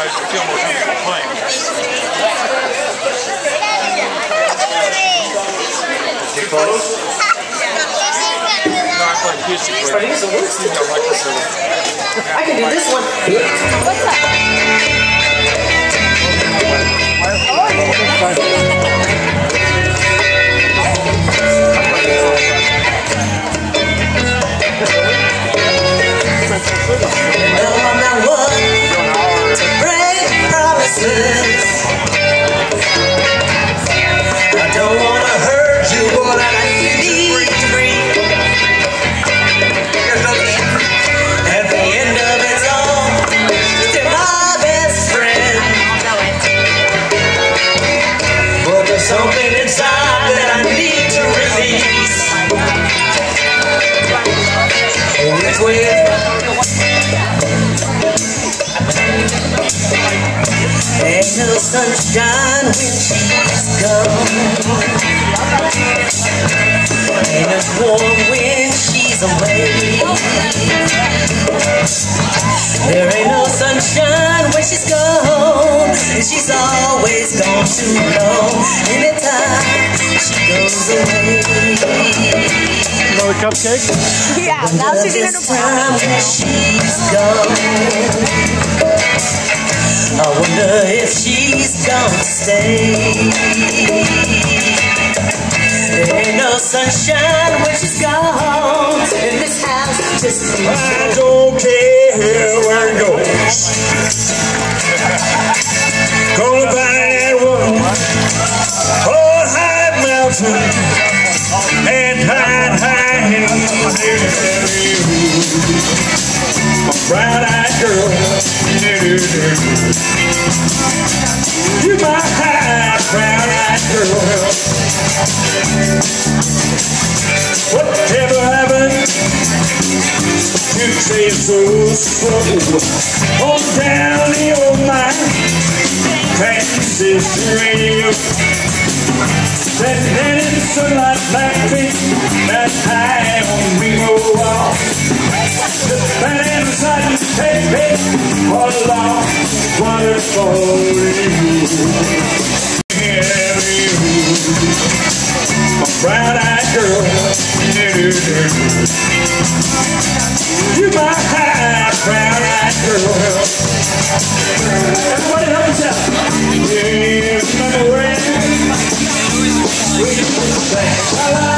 I feel more comfortable playing. Close. I can do this one. What's? Sunshine when she's gone. Ain't as warm when she's away. There ain't no sunshine when she's gone. And she's always gone too long. Anytime she goes away. Another cupcake? Yeah, now she's eating This a brownie. time that she's gone. I wonder if she's going to stay. There ain't no sunshine when she's gone. And this house just I don't care where it goes. Gonna find that woman on high mountain and hide, hide in My brown-eyed girl. You my high brown-eyed girl. Whatever happened? You say so slow on down the old mine. Texas radio. That then in sunlight laughing that high on Remo wall. The sudden take me all along, wonderful you. You, my eyed girl. You my high, brown-eyed girl. Everybody help yourself. Yeah, remember where? Where you from?